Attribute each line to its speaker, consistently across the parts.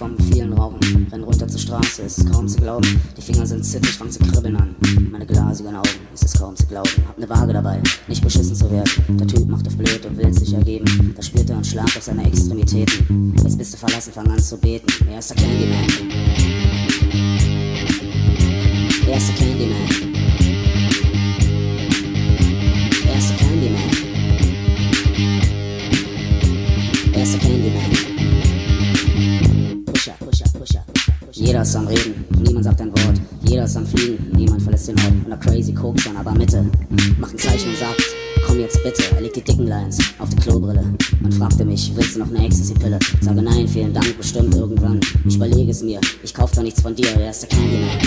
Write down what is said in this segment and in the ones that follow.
Speaker 1: vom vielen Rauchen. Renn runter zur Straße, ist kaum zu glauben. Die Finger sind zittrig, fang zu kribbeln an. Meine glasigen Augen, ist es kaum zu glauben. Hab ne Waage dabei, nicht beschissen zu werden. Der Typ macht auf blöd und will sich ergeben. Da spürt er einen Schlag auf seine Extremitäten. Jetzt bist du verlassen, fang an zu beten. Er ist der Candyman. Er ist der Candyman. Jeder ist am Reden, niemand sagt ein Wort. Jeder ist am Fliegen, niemand verlässt den Ort. Und der Crazy Koks dann aber Mitte. Macht ein Zeichen und sagt, komm jetzt bitte. Er legt die dicken Lines auf die Klobrille und fragte mich, willst du noch eine Ecstasy-Pille? Sage nein, vielen Dank, bestimmt irgendwann. Ich überlege es mir, ich kauf doch nichts von dir, er ist der Candyman.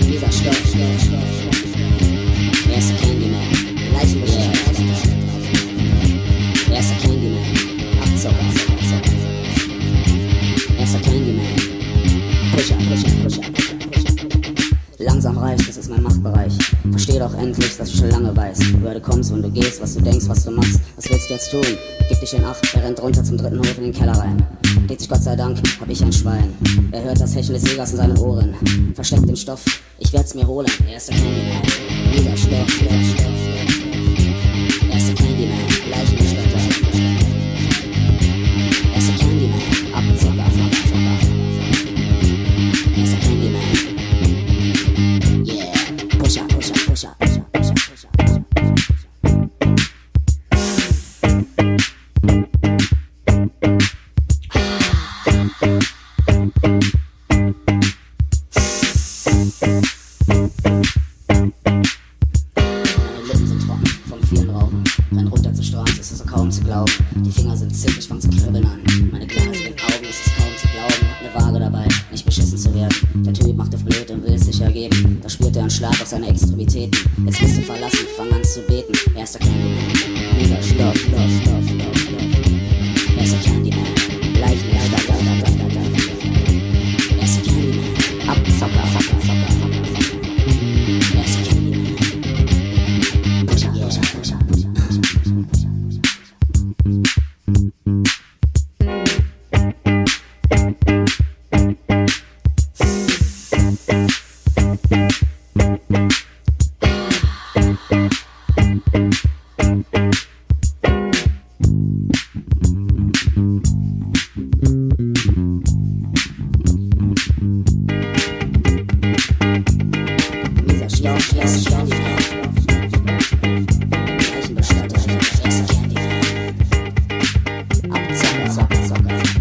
Speaker 1: Dieser Stoff, Stoff, Stoff, Stoff. Er ist der Candyman. Leichenbeschäftigt. Machtbereich. Versteh doch endlich, dass ich schon lange weiß, woher du kommst, wenn du gehst, was du denkst, was du machst. Was willst du jetzt tun? Gib dich in Acht, er rennt runter zum dritten Hof in den Keller rein. Dreht sich Gott sei Dank, hab ich ein Schwein. Er hört das Hecheln des Jägers in seinen Ohren. Versteckt den Stoff, ich werd's mir holen. Er ist der Candyman. Dieser Stoff, Stoff, Stoff, Stoff, Die Finger sind zittrig, fang zu kribbeln an. Meine glasigen Augen, es ist kaum zu glauben. Hab ne Waage dabei, nicht beschissen zu werden. Der Typ macht auf blöd und will es sich ergeben. Da spürt er einen Schlag auf seine Extremitäten. Jetzt bist du verlassen, fang an zu beten. Er der Candyman. Dieser Stopp, Stopp, Stopp. Leichenbestatter, er ist der Candyman. Abzocker, Zocker, Zocker,